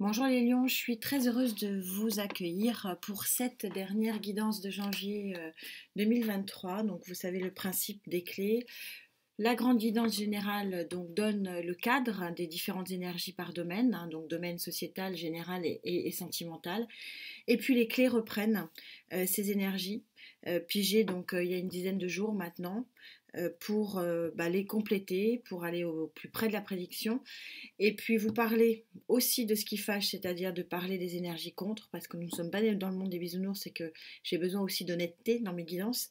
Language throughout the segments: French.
Bonjour les lions, je suis très heureuse de vous accueillir pour cette dernière guidance de janvier 2023. Donc vous savez le principe des clés. La grande guidance générale donc, donne le cadre des différentes énergies par domaine, hein, donc domaine sociétal, général et, sentimental. Et puis les clés reprennent euh, ces énergies euh, pigées donc euh, il y a une dizaine de jours maintenant euh, pour euh, bah, les compléter, pour aller au plus près de la prédiction. Et puis vous parlez aussi de ce qui fâche, c'est-à-dire de parler des énergies contre, parce que nous ne sommes pas dans le monde des bisounours, c'est que j'ai besoin aussi d'honnêteté dans mes guidances.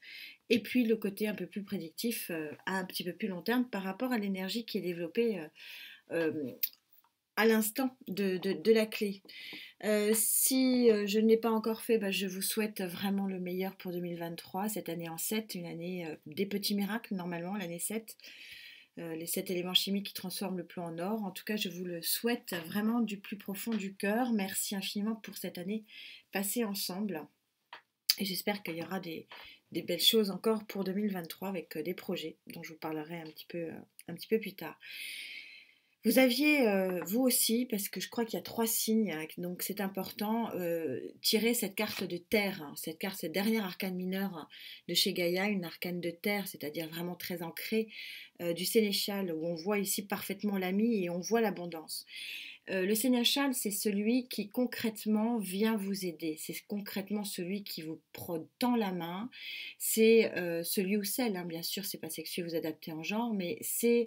Et puis le côté un peu plus prédictif euh, à un petit peu plus long terme par rapport à l'énergie qui est développée à l'instant de, la clé. Euh, si euh, je ne l'ai pas encore fait, bah, je vous souhaite vraiment le meilleur pour 2023, cette année en 7, une année euh, des petits miracles normalement, l'année 7. les 7 éléments chimiques qui transforment le plan en or. En tout cas, je vous le souhaite vraiment du plus profond du cœur. Merci infiniment pour cette année passée ensemble. Et j'espère qu'il y aura des, belles choses encore pour 2023 avec des projets dont je vous parlerai un petit peu plus tard. Vous aviez, euh, vous aussi, parce que je crois qu'il y a trois signes, hein, donc c'est important, euh, tirer cette carte de terre, hein, cette carte, cette dernière arcane mineure de chez Gaïa, une arcane de terre, c'est-à-dire vraiment très ancrée, euh, du sénéchal, où on voit ici parfaitement l'ami et on voit l'abondance. Euh, le sénéchal, c'est celui qui concrètement vient vous aider. C'est concrètement celui qui vous prend dans la main. C'est euh, celui ou celle, hein, bien sûr, c'est pas sexuel, vous adaptez en genre, mais c'est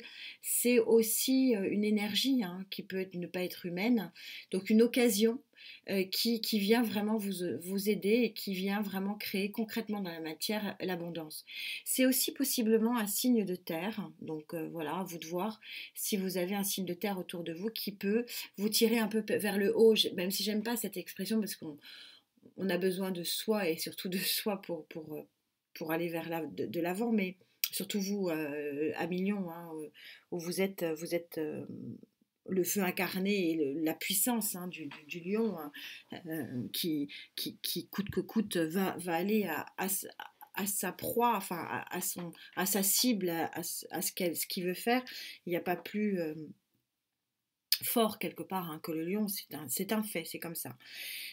aussi euh, une énergie hein, qui peut ne pas être humaine. Donc une occasion euh, qui, vient vraiment vous, vous aider et qui vient vraiment créer concrètement dans la matière l'abondance. C'est aussi possiblement un signe de terre, donc euh, voilà, à vous de voir si vous avez un signe de terre autour de vous qui peut vous tirer un peu vers le haut, même si j'aime pas cette expression parce qu'on on a besoin de soi et surtout de soi pour, pour, euh, pour aller vers de, l'avant, mais surtout vous à millions, hein, où vous êtes, vous êtes le feu incarné et la puissance hein, du, lion hein, euh, qui, qui, coûte que coûte va, va aller à, à, sa proie, enfin à, son, à sa cible, à, ce qu'il veut faire. Il n'y a pas plus euh, fort quelque part hein, que le lion, c'est un, un, fait, c'est comme ça.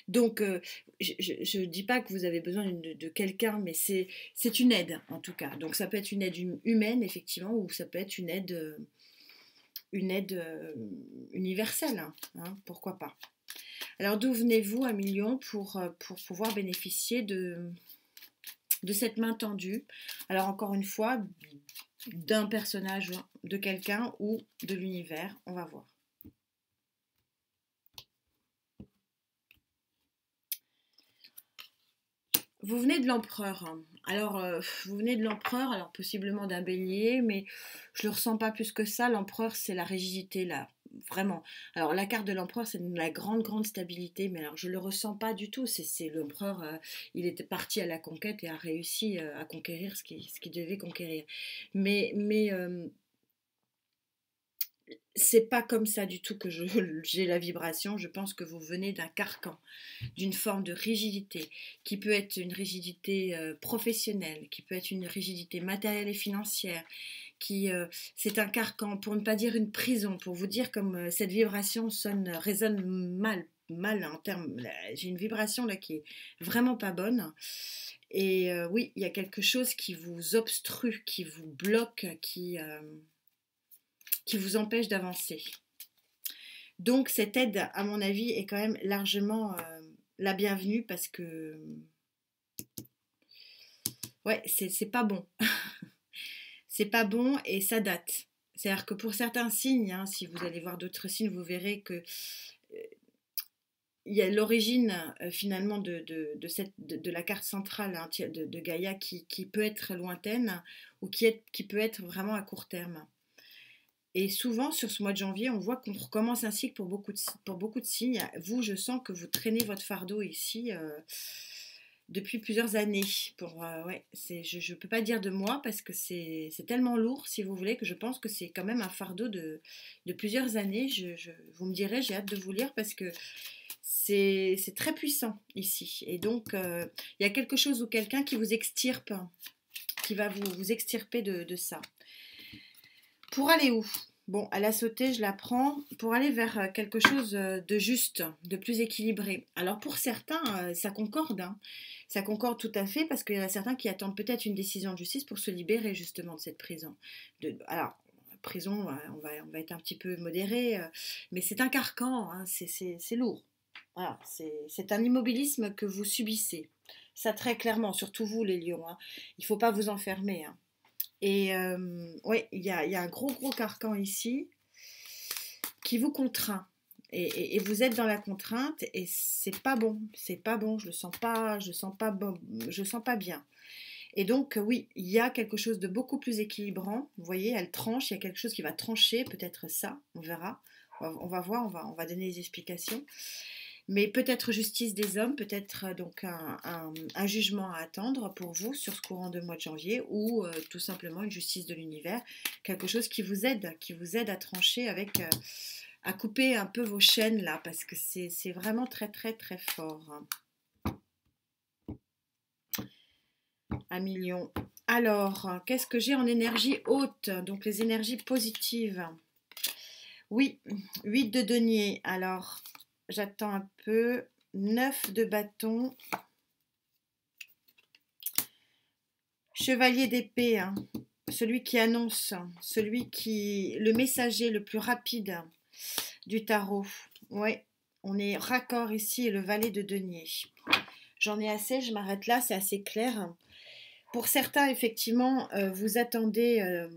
Donc euh, je ne dis pas que vous avez besoin de, de quelqu'un, mais c'est une aide en tout cas. Donc ça peut être une aide hum, humaine effectivement, ou ça peut être une aide une aide euh, universelle, hein, hein, pourquoi pas. Alors d'où venez-vous à Million pour, euh, pour pouvoir bénéficier de, de cette main tendue? Alors encore une fois, d'un personnage, de quelqu'un ou de l'univers, on va voir. Vous venez de l'empereur. Alors, euh, vous venez de l'empereur, alors possiblement d'un bélier, mais je ne le ressens pas plus que ça. L'empereur, c'est la rigidité, là, vraiment. Alors, la carte de l'empereur, c'est la grande, grande stabilité, mais alors je ne le ressens pas du tout. C'est l'empereur, euh, il était parti à la conquête et a réussi euh, à conquérir ce qu'il devait conquérir. Mais c'est pas comme ça du tout que j'ai la vibration. Je pense que vous venez d'un carcan, d'une forme de rigidité, qui peut être une rigidité euh, professionnelle, qui peut être une rigidité matérielle et financière, qui euh, c'est un carcan, pour ne pas dire une prison, pour vous dire comme euh, cette vibration sonne, résonne mal, mal en termes. J'ai une vibration là qui est vraiment pas bonne. Et oui, il y a quelque chose qui vous obstrue, qui vous bloque, qui qui vous empêche d'avancer. Donc cette aide, à mon avis, est quand même largement euh, la bienvenue parce que ouais, c'est pas bon. c'est pas bon et ça date. C'est-à-dire que pour certains signes, hein, si vous allez voir d'autres signes, vous verrez que euh, il y a l'origine euh, finalement de, de, cette, de, la carte centrale hein, de, Gaïa qui, qui, peut être lointaine ou qui, est, qui peut être vraiment à court terme. Et souvent, sur ce mois de janvier, on voit qu'on recommence un cycle pour beaucoup, de, pour beaucoup de signes. Vous, je sens que vous traînez votre fardeau ici euh, depuis plusieurs années. Pour, euh, je ne peux pas dire de moi parce que c'est tellement lourd, si vous voulez, que je pense que c'est quand même un fardeau de, de plusieurs années. Je, vous me direz, j'ai hâte de vous lire parce que c'est très puissant ici. Et donc, euh, il y a quelque chose ou quelqu'un qui vous extirpe, qui va vous, vous extirper de, de ça. Pour aller où? Bon, elle a sauté, je la prends pour aller vers euh, quelque chose euh, de juste, de plus équilibré. Alors pour certains, euh, ça concorde. Hein. Ça concorde tout à fait parce qu'il y en a certains qui attendent peut-être une décision de justice pour se libérer justement de cette prison. De, alors, prison, on va, on va être un petit peu modéré, mais c'est un carcan, hein, c'est lourd. Voilà, c'est un immobilisme que vous subissez. Ça très clairement, surtout vous les lions. Hein. Il ne faut pas vous enfermer. Et oui, il y a, un gros gros carcan ici qui vous contraint. Et, vous êtes dans la contrainte et c'est pas bon, c'est pas bon, je le sens pas, je sens pas bon, je sens pas bien. Et donc oui, il y a quelque chose de beaucoup plus équilibrant. Vous voyez, elle tranche, il y a quelque chose qui va trancher, peut-être ça, on verra. On va, voir, on va, on va donner les explications mais peut-être justice des hommes, peut-être euh, donc un, jugement à attendre pour vous sur ce courant de mois de janvier ou euh, tout simplement une justice de l'univers, quelque chose qui vous aide, qui vous aide à trancher avec, euh, à couper un peu vos chaînes là, parce que c'est vraiment très très très fort. Un million. Alors, qu'est-ce que j'ai en énergie haute? Donc les énergies positives. Oui, 8 de denier. Alors, J'attends un peu. 9 de bâton. Chevalier d'épée, hein. celui qui annonce, celui qui. le messager le plus rapide du tarot. Ouais, on est raccord ici et le valet de denier. J'en ai assez, je m'arrête là, c'est assez clair. Pour certains, effectivement, euh, vous attendez. Euh,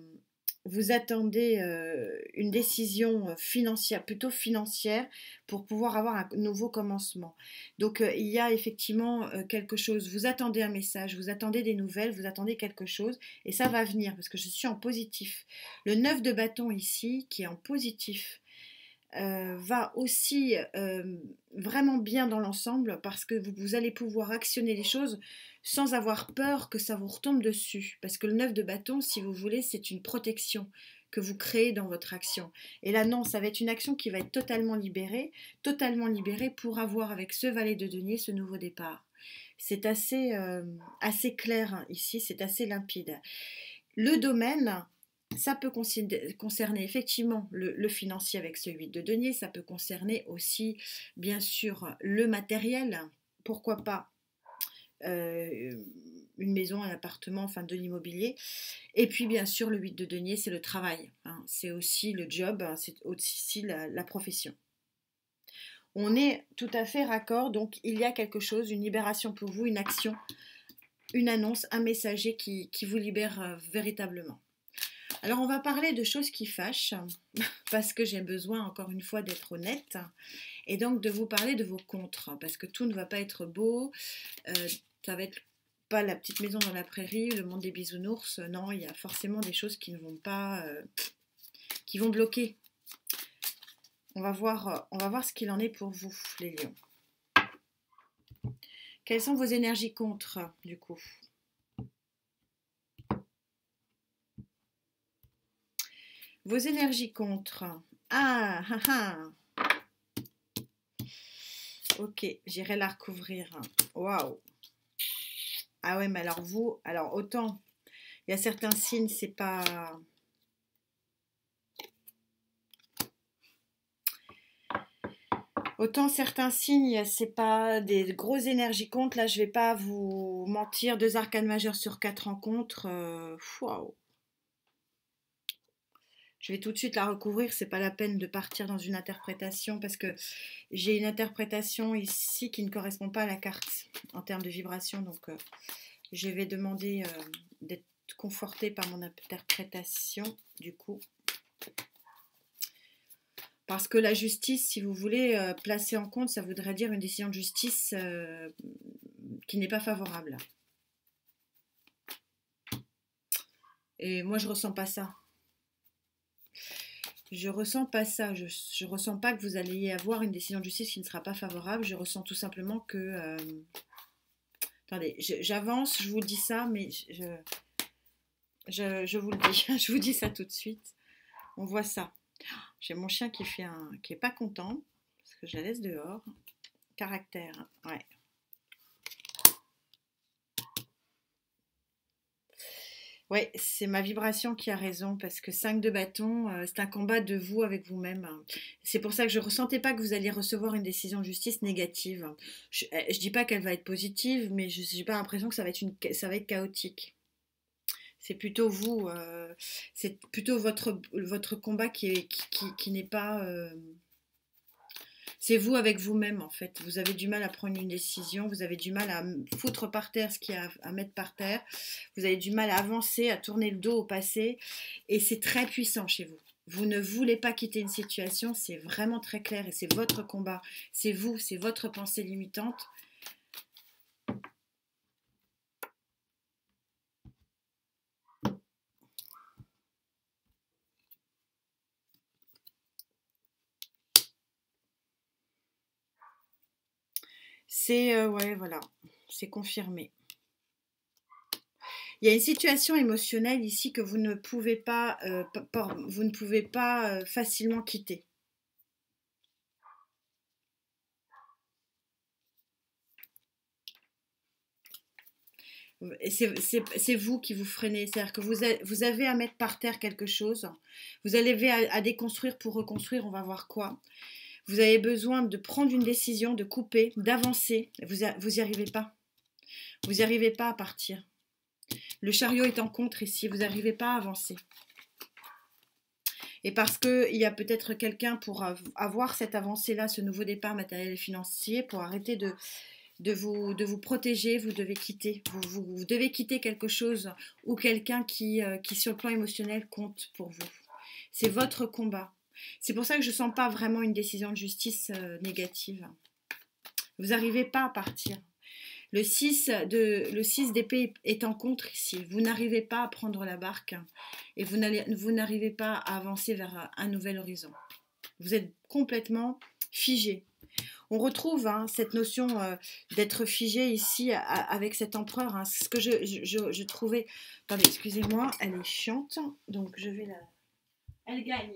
vous attendez euh, une décision financière, plutôt financière, pour pouvoir avoir un nouveau commencement. Donc euh, il y a effectivement euh, quelque chose, vous attendez un message, vous attendez des nouvelles, vous attendez quelque chose, et ça va venir, parce que je suis en positif. Le 9 de bâton ici, qui est en positif, va aussi vraiment bien dans l'ensemble, parce que vous, allez pouvoir actionner les choses sans avoir peur que ça vous retombe dessus. Parce que le neuf de bâton, si vous voulez, c'est une protection que vous créez dans votre action. Et là, non, ça va être une action qui va être totalement libérée, totalement libérée pour avoir avec ce valet de denier ce nouveau départ. C'est assez, euh, assez clair hein, ici, c'est assez limpide. Le domaine, ça peut concerner effectivement le, financier avec ce 8 de denier, ça peut concerner aussi bien sûr le matériel, pourquoi pas euh, une maison, un appartement, enfin de l'immobilier. Et puis bien sûr, le 8 de denier, c'est le travail. Hein. C'est aussi le job, hein. c'est aussi la, profession. On est tout à fait raccord, donc il y a quelque chose, une libération pour vous, une action, une annonce, un messager qui, vous libère euh, véritablement. Alors on va parler de choses qui fâchent, parce que j'ai besoin encore une fois d'être honnête, et donc de vous parler de vos contres, parce que tout ne va pas être beau. Euh, ça va être pas la petite maison dans la prairie, le monde des bisounours. Non, il y a forcément des choses qui ne vont pas, euh, qui vont bloquer. On va voir, on va voir ce qu'il en est pour vous, les lions. Quelles sont vos énergies contre, du coup? Vos énergies contre. Ah, ah, ah. Ok, j'irai la recouvrir. Waouh. Ah ouais, mais alors vous, alors autant, il y a certains signes, c'est pas... Autant certains signes, c'est pas des grosses énergies contre. Là, je vais pas vous mentir. Deux arcanes majeures sur quatre rencontres. Euh, waouh. Je vais tout de suite la recouvrir. C'est pas la peine de partir dans une interprétation parce que j'ai une interprétation ici qui ne correspond pas à la carte en termes de vibration. Donc, euh, je vais demander euh, d'être conforté par mon interprétation, du coup. Parce que la justice, si vous voulez, euh, placer en compte, ça voudrait dire une décision de justice euh, qui n'est pas favorable. Et moi, je ressens pas ça. Je ressens pas ça. Je, ne ressens pas que vous allez avoir une décision de justice qui ne sera pas favorable. Je ressens tout simplement que Attendez, j'avance, je vous dis ça, mais je, je, vous le dis, je vous dis ça tout de suite. On voit ça. J'ai mon chien qui fait un, qui est pas content parce que je la laisse dehors. Caractère, ouais. Ouais, c'est ma vibration qui a raison parce que 5 de bâton, euh, c'est un combat de vous avec vous-même. C'est pour ça que je ne ressentais pas que vous alliez recevoir une décision de justice négative. Je ne dis pas qu'elle va être positive, mais je n'ai pas l'impression que ça va être, une, ça va être chaotique. C'est plutôt vous, euh, c'est plutôt votre, votre combat qui, qui, qui, n'est pas... Euh, c'est vous avec vous-même en fait. Vous avez du mal à prendre une décision, vous avez du mal à foutre par terre ce qu'il y a à mettre par terre, vous avez du mal à avancer, à tourner le dos au passé, et c'est très puissant chez vous. Vous ne voulez pas quitter une situation, c'est vraiment très clair et c'est votre combat. C'est vous, c'est votre pensée limitante. C'est euh, voilà, c'est confirmé. Il y a une situation émotionnelle ici que vous ne pouvez pas, euh, euh, facilement quitter. c'est vous qui vous freinez. C'est-à-dire que vous, avez à mettre par terre quelque chose. Vous allez à déconstruire pour reconstruire, on va voir quoi. Vous avez besoin de prendre une décision, de couper, d'avancer. Vous n'y arrivez pas. Vous n'y arrivez pas à partir. Le chariot est en contre ici. Vous n'arrivez pas à avancer. Et parce qu'il y a peut-être quelqu'un pour avoir cette avancée-là, ce nouveau départ matériel et financier, pour arrêter vous, de vous protéger, vous devez quitter. Vous, devez quitter quelque chose ou quelqu'un qui, euh, qui, sur le plan émotionnel, compte pour vous. C'est votre combat. C'est pour ça que je ne sens pas vraiment une décision de justice euh, négative. Vous n'arrivez pas à partir. Le 6 de le 6 d'épée est en contre ici. Vous n'arrivez pas à prendre la barque et vous n'arrivez pas à avancer vers un nouvel horizon. Vous êtes complètement figé. On retrouve hein, cette notion euh, d'être figé ici avec cet empereur. Hein. Ce que je, je trouvais. Attendez, excusez-moi, elle est chiante. Donc je vais la. Elle gagne.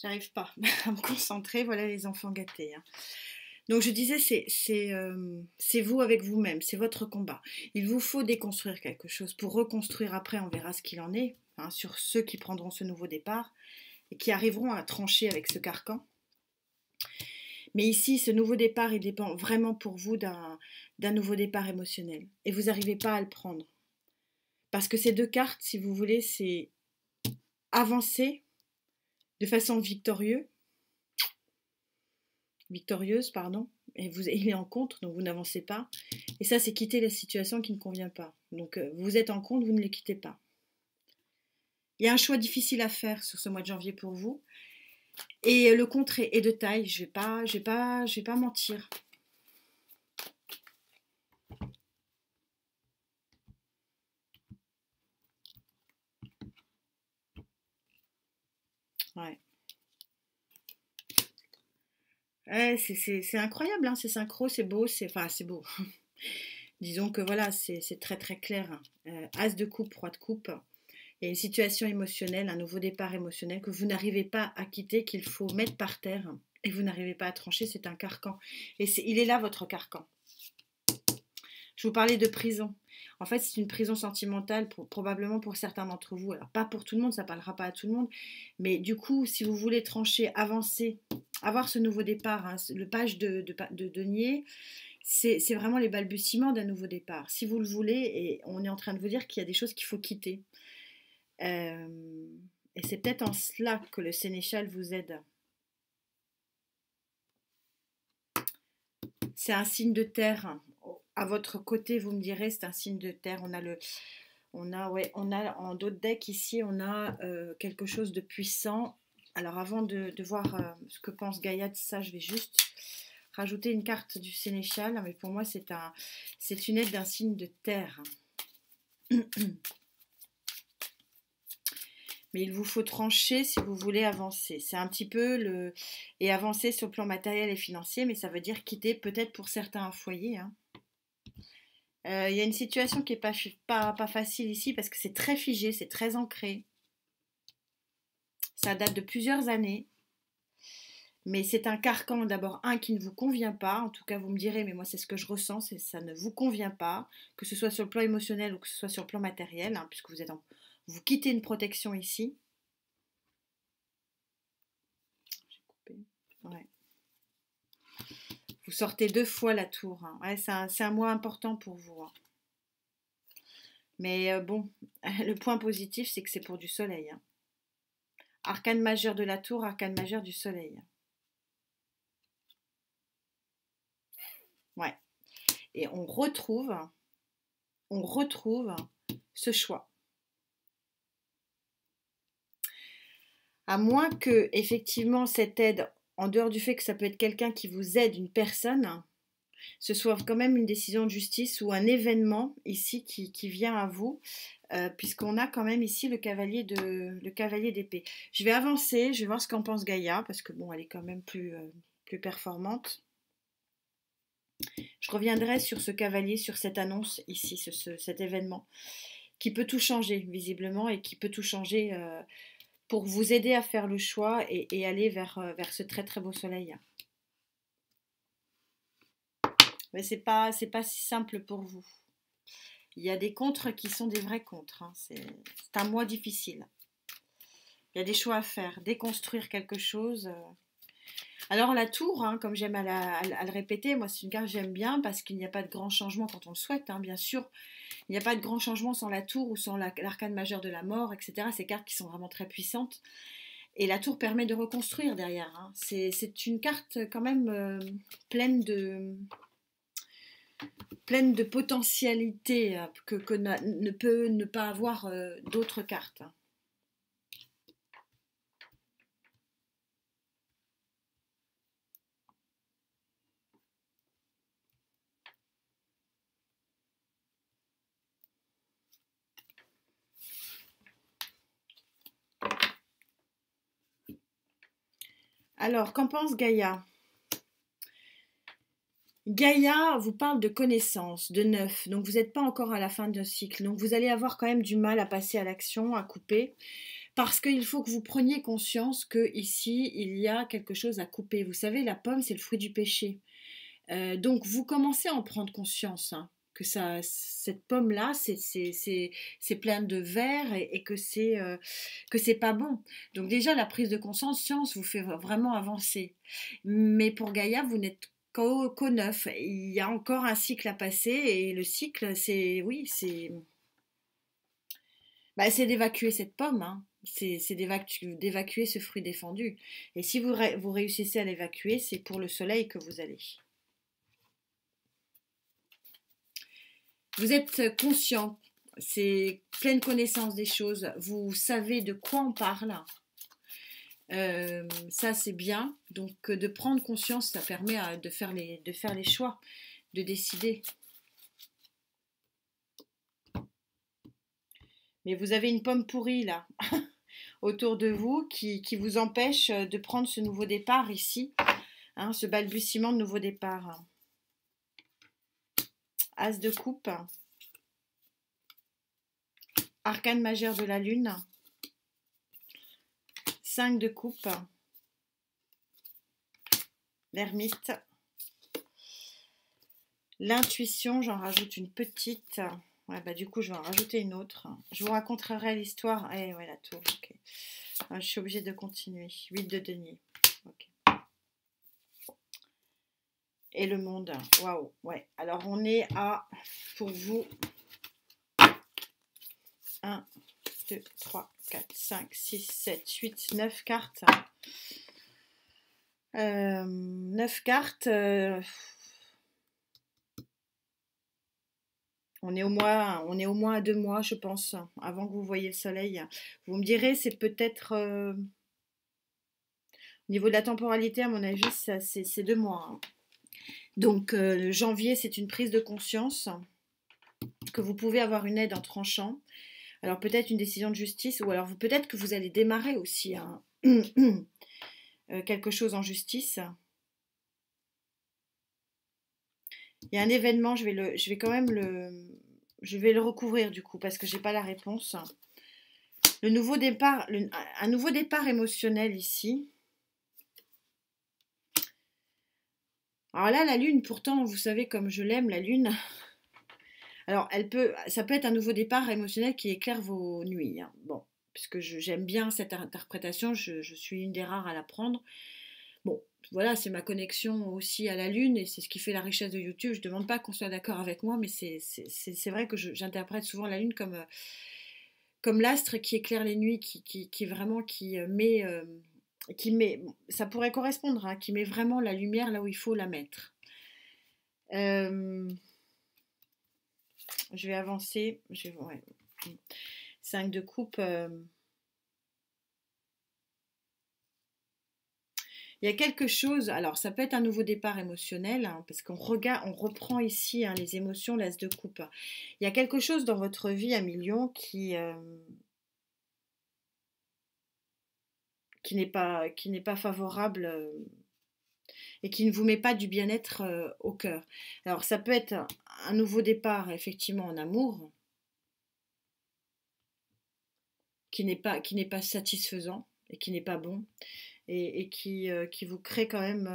J'arrive pas à me concentrer. Voilà les enfants gâtés. Hein. Donc je disais, euh, c'est vous avec vous-même, c'est votre combat. Il vous faut déconstruire quelque chose pour reconstruire après, on verra ce qu'il en est, hein, sur ceux qui prendront ce nouveau départ et qui arriveront à trancher avec ce carcan. Mais ici, ce nouveau départ, il dépend vraiment pour vous d'un nouveau départ émotionnel. Et vous n'arrivez pas à le prendre. Parce que ces deux cartes, si vous voulez, c'est avancer de façon victorieuse, victorieuse, pardon, et vous il est en contre, donc vous n'avancez pas. Et ça, c'est quitter la situation qui ne convient pas. Donc euh, vous êtes en contre, vous ne les quittez pas. Il y a un choix difficile à faire sur ce mois de janvier pour vous. Et le contre est, de taille, je ne vais, vais pas mentir. Ouais. c'est incroyable, hein, c'est synchro, c'est beau, c'est beau. Disons que voilà, c'est très très clair. Euh, as de coupe, roi de coupe. Il y a une situation émotionnelle, un nouveau départ émotionnel que vous n'arrivez pas à quitter, qu'il faut mettre par terre et vous n'arrivez pas à trancher, c'est un carcan. Et il est là votre carcan. Je vous parlais de prison. En fait, c'est une prison sentimentale, probablement pour certains d'entre vous. Alors, pas pour tout le monde, ça ne parlera pas à tout le monde. Mais du coup, si vous voulez trancher, avancer, avoir ce nouveau départ, hein, le page de, de, denier, c'est vraiment les balbutiements d'un nouveau départ. Si vous le voulez, et on est en train de vous dire qu'il y a des choses qu'il faut quitter. Euh, et c'est peut-être en cela que le sénéchal vous aide. C'est un signe de terre à votre côté, vous me direz, c'est un signe de terre. On a le, on a, ouais, on a en d'autres decks ici, on a euh, quelque chose de puissant. Alors avant de, voir euh, ce que pense Gaïa de ça, je vais juste rajouter une carte du Sénéchal. Mais pour moi, c'est un, c'est une aide d'un signe de terre. mais il vous faut trancher si vous voulez avancer. C'est un petit peu le... Et avancer sur le plan matériel et financier, mais ça veut dire quitter peut-être pour certains un foyer. Hein. Euh, il y a une situation qui n'est pas, facile ici parce que c'est très figé, c'est très ancré. Ça date de plusieurs années. Mais c'est un carcan d'abord, un qui ne vous convient pas, en tout cas vous me direz, mais moi c'est ce que je ressens, c'est ça ne vous convient pas, que ce soit sur le plan émotionnel ou que ce soit sur le plan matériel, hein, puisque vous êtes vous quittez une protection ici. Vous sortez deux fois la tour. Hein. c'est un, mois important pour vous. Hein. Mais euh, bon, le point positif, c'est que c'est pour du soleil. Hein. Arcane majeur de la tour, arcane majeur du soleil. Ouais. Et on retrouve, on retrouve ce choix. À moins que, effectivement, cette aide, en dehors du fait que ça peut être quelqu'un qui vous aide, une personne, ce soit quand même une décision de justice ou un événement ici qui, vient à vous, euh, puisqu'on a quand même ici le cavalier d'épée. Je vais avancer, je vais voir ce qu'en pense Gaïa, parce que bon, elle est quand même plus, euh, performante. Je reviendrai sur ce cavalier, sur cette annonce ici, cet événement, qui peut tout changer visiblement et qui peut tout changer euh, pour vous aider à faire le choix et, aller vers, euh, vers ce très très beau soleil. Mais c'est pas pas si simple pour vous. Il y a des contres qui sont des vrais contres. Hein. C'est un mois difficile. Il y a des choix à faire, déconstruire quelque chose. Euh. Alors la tour, hein, comme j'aime à, le répéter, moi c'est une carte que j'aime bien parce qu'il n'y a pas de grand changement quand on le souhaite, hein, bien sûr. Il n'y a pas de grand changement sans la tour ou sans l'arcane majeur de la mort, etc. Ces cartes qui sont vraiment très puissantes. Et la tour permet de reconstruire derrière. Hein. C'est une carte quand même euh, pleine de pleine de potentialités euh, que, ne peut ne pas avoir euh, d'autres cartes. Alors, qu'en pense Gaïa? Gaïa vous parle de connaissance, de neuf, donc vous n'êtes pas encore à la fin d'un cycle, donc vous allez avoir quand même du mal à passer à l'action, à couper, parce qu'il faut que vous preniez conscience que ici il y a quelque chose à couper. Vous savez, la pomme c'est le fruit du péché, euh, donc vous commencez à en prendre conscience. Hein que ça, cette pomme là, c'est plein de verre et, que c'est euh, que c'est pas bon. Donc déjà la prise de conscience vous fait vraiment avancer. Mais pour Gaïa, vous n'êtes qu'au neuf. Il y a encore un cycle à passer et le cycle, c'est oui, c'est bah, c'est d'évacuer cette pomme. Hein. C'est d'évacuer ce fruit défendu. Et si vous, vous réussissez à l'évacuer, c'est pour le soleil que vous allez. Vous êtes conscient, c'est pleine connaissance des choses, vous savez de quoi on parle. Euh, ça c'est bien. Donc de prendre conscience, ça permet de, faire les, de faire les choix, de décider. Mais vous avez une pomme pourrie là, autour de vous, qui, vous empêche de prendre ce nouveau départ ici, hein, ce balbutiement de nouveau départ. As de coupe. Arcane majeur de la lune. 5 de coupe. L'ermite. L'intuition, j'en rajoute une petite. Ouais, bah, du coup, je vais en rajouter une autre. Je vous raconterai l'histoire. Eh ouais, la tour. je suis obligée de continuer. 8 de denier. Et le monde. Waouh, ouais. Alors on est à, pour vous, 1, 2, 3, 4, 5, 6, 7, 8, 9 cartes. Euh, 9 cartes. Euh, on est, au moins, on est au moins à deux mois, je pense, avant que vous voyez le soleil. Vous me direz, c'est peut-être... Euh, au niveau de la temporalité, à mon avis, c'est deux mois. Hein. Donc, euh, janvier, c'est une prise de conscience que vous pouvez avoir une aide en tranchant. Alors peut-être une décision de justice, ou alors peut-être que vous allez démarrer aussi quelque chose en justice. Il y a un événement, je vais, je quand même le, je vais le recouvrir du coup parce que j'ai pas la réponse. Le nouveau départ, un nouveau départ émotionnel ici. Alors là, la lune, pourtant, vous savez comme je l'aime, la lune. Alors, elle peut, ça peut être un nouveau départ émotionnel qui éclaire vos nuits. Hein. Bon, puisque j'aime bien cette interprétation, je, suis une des rares à la prendre. Bon, voilà, c'est ma connexion aussi à la Lune et c'est ce qui fait la richesse de YouTube. Je ne demande pas qu'on soit d'accord avec moi, mais c'est vrai que j'interprète souvent la Lune comme, euh, comme l'astre qui éclaire les nuits, qui, qui, vraiment qui euh, met, euh, qui met, ça pourrait correspondre, hein, qui met vraiment la lumière là où il faut la mettre. je vais avancer. Je vais, 5 de coupe. Il y a quelque chose, alors ça peut être un nouveau départ émotionnel, hein, parce qu'on regarde, on reprend ici hein, les émotions, l'as de coupe. Il y a quelque chose dans votre vie à million qui, euh, qui n'est pas, favorable euh, et qui ne vous met pas du bien-être euh, au cœur. Alors ça peut être un nouveau départ effectivement en amour, qui n'est pas, satisfaisant et qui n'est pas bon et, qui, euh, qui, vous crée quand même,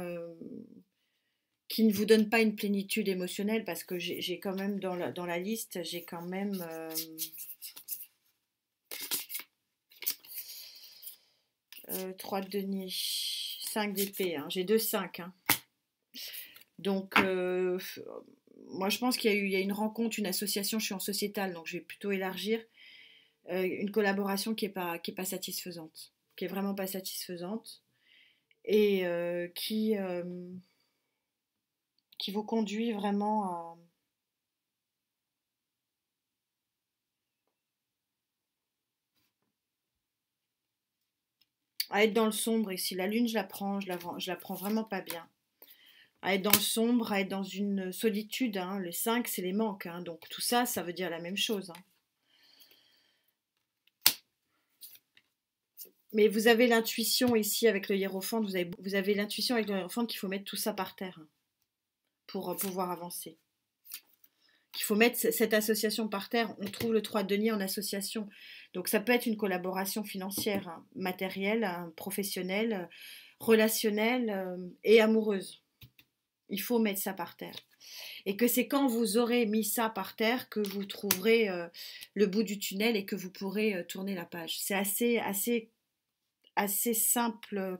qui ne vous donne pas une plénitude émotionnelle parce que j'ai quand même dans la liste, j'ai quand même... Euh, 3 de denier, 5 d'épée, hein. j'ai 2 5. Hein. Donc, euh, moi je pense qu'il y, y a une rencontre, une association, je suis en sociétal, donc je vais plutôt élargir, une collaboration qui n'est pas, pas satisfaisante, qui est vraiment pas satisfaisante et euh, qui, euh, qui vous conduit vraiment à, être dans le sombre ici. La lune, je la prends, je la, je la prends vraiment pas bien. À être dans le sombre, à être dans une solitude. Hein. Le 5, c'est les manques. Hein. Donc tout ça, ça veut dire la même chose. Hein. Mais vous avez l'intuition ici avec le hiérophante, vous avez, l'intuition avec le hiérophante qu'il faut mettre tout ça par terre pour euh, pouvoir avancer. Qu'il faut mettre cette association par terre. On trouve le 3 de denier en association. Donc ça peut être une collaboration financière, hein, matérielle, hein, professionnelle, relationnelle euh, et amoureuse. Il faut mettre ça par terre. Et que c'est quand vous aurez mis ça par terre que vous trouverez euh, le bout du tunnel et que vous pourrez tourner la page. C'est assez, assez assez simple.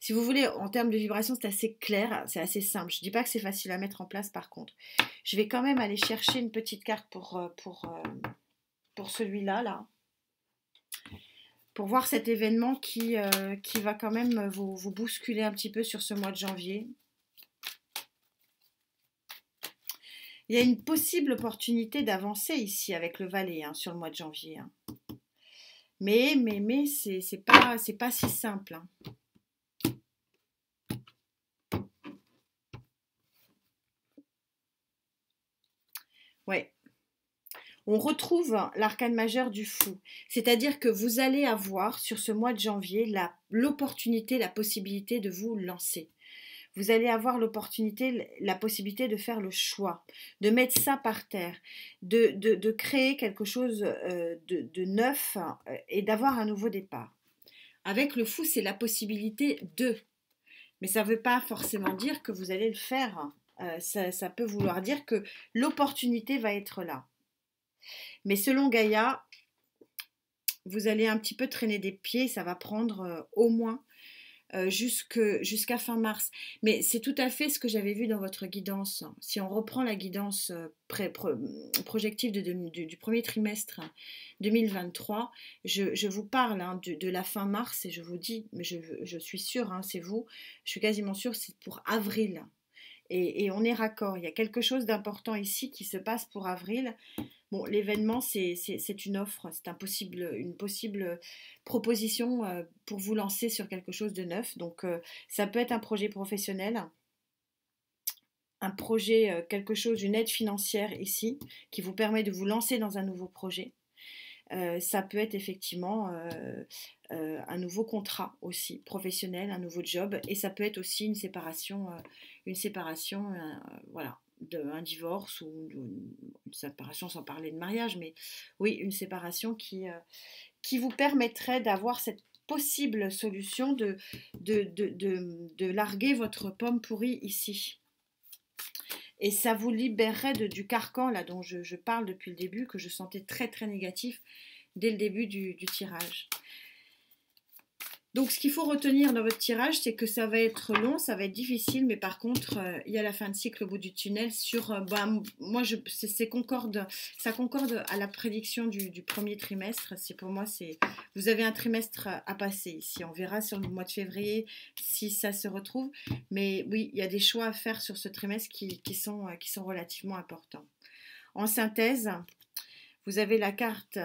Si vous voulez, en termes de vibration, c'est assez clair, c'est assez simple. Je ne dis pas que c'est facile à mettre en place par contre. Je vais quand même aller chercher une petite carte pour, euh, pour, euh, pour celui-là, là. Pour voir cet événement qui, euh, qui va quand même vous, vous, bousculer un petit peu sur ce mois de janvier. Il y a une possible opportunité d'avancer ici avec le valet hein, sur le mois de janvier. Hein. Mais, mais, mais, c'est pas, pas si simple. Hein. Ouais. On retrouve l'arcane majeur du fou. C'est-à-dire que vous allez avoir sur ce mois de janvier l'opportunité, la possibilité de vous lancer vous allez avoir l'opportunité, la possibilité de faire le choix, de mettre ça par terre, de, de, créer quelque chose euh, de, neuf euh, et d'avoir un nouveau départ. Avec le fou, c'est la possibilité de. Mais ça ne veut pas forcément dire que vous allez le faire. Euh, ça, ça peut vouloir dire que l'opportunité va être là. Mais selon Gaïa, vous allez un petit peu traîner des pieds, ça va prendre au moins euh, jusqu'à fin mars. Mais c'est tout à fait ce que j'avais vu dans votre guidance. Si on reprend la guidance euh, projective du, premier trimestre 2023, je, vous parle hein, de, la fin mars et je vous dis, mais je, suis sûre, hein, c'est vous, je suis quasiment sûre, c'est pour avril. Et, et, on est raccord. Il y a quelque chose d'important ici qui se passe pour avril. L'événement, c'est une offre, c'est un une possible proposition euh, pour vous lancer sur quelque chose de neuf. Donc, euh, ça peut être un projet professionnel, un projet, euh, quelque chose, une aide financière ici, qui vous permet de vous lancer dans un nouveau projet. ça peut être effectivement un nouveau contrat aussi professionnel, un nouveau job, et ça peut être aussi une séparation, une séparation, voilà, un divorce ou une séparation sans parler de mariage, mais oui, une séparation qui, qui vous permettrait d'avoir cette possible solution de, larguer votre pomme pourrie ici. Et ça vous libérerait de, du carcan là dont je, parle depuis le début, que je sentais très très négatif dès le début du tirage. Donc ce qu'il faut retenir dans votre tirage, c'est que ça va être long, ça va être difficile, mais par contre, euh, il y a la fin de cycle au bout du tunnel sur... Euh, bah, moi, c'est, concorde, ça concorde à la prédiction du, premier trimestre. Pour moi, c'est... Vous avez un trimestre à passer ici. On verra sur le mois de février si ça se retrouve. Mais oui, il y a des choix à faire sur ce trimestre qui, sont, euh, qui sont relativement importants. En synthèse, vous avez la carte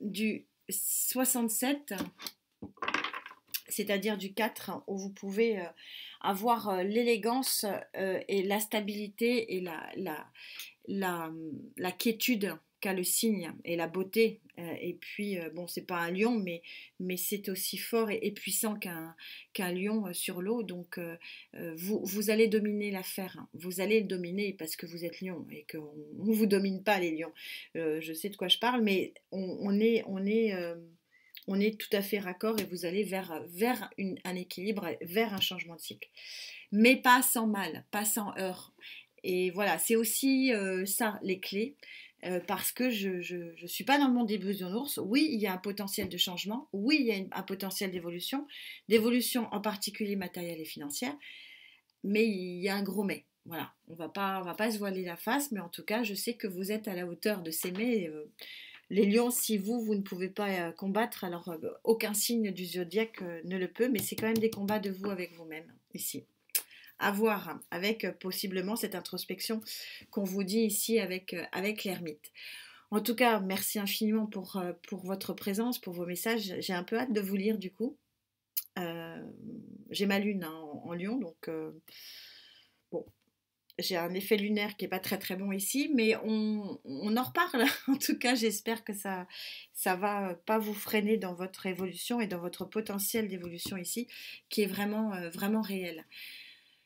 du 67 c'est-à-dire du 4, où vous pouvez euh, avoir euh, l'élégance euh, et la stabilité et la, la, la, quiétude qu'a le signe et la beauté. et puis, bon, c'est pas un lion, mais, mais c'est aussi fort et, puissant qu'un lion sur l'eau. Donc, vous, vous allez dominer l'affaire. Hein. Vous allez le dominer parce que vous êtes lion et qu'on ne vous domine pas, les lions. je sais de quoi je parle, mais on est. On est on est tout à fait raccord et vous allez vers, un équilibre, vers un changement de cycle. Mais pas sans mal, pas sans heurts. Et voilà, c'est aussi euh, ça les clés. Euh, parce que je ne suis pas dans le monde des bisounours. Oui, il y a un potentiel de changement. Oui, il y a un potentiel d'évolution, d'évolution en particulier matérielle et financière. Mais il y a un gros mais. Voilà, on va pas, on va pas se voiler la face, mais en tout cas, je sais que vous êtes à la hauteur de ces mais. Euh, les lions, si vous, vous ne pouvez pas euh, combattre, alors euh, aucun signe du zodiaque euh, ne le peut, mais c'est quand même des combats de vous avec vous-même ici. À voir avec possiblement cette introspection qu'on vous dit ici avec, l'ermite. En tout cas, merci infiniment pour, votre présence, pour vos messages. J'ai un peu hâte de vous lire du coup. J'ai ma lune hein, en, Lyon, donc bon, j'ai un effet lunaire qui n'est pas très très bon ici, mais on, en reparle. en tout cas, j'espère que ça ça va pas vous freiner dans votre évolution et dans votre potentiel d'évolution ici, qui est vraiment euh, vraiment réel.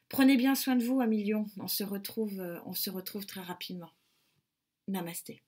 Prenez bien soin de vous, à million. On se retrouve, euh, on se retrouve très rapidement. Namasté.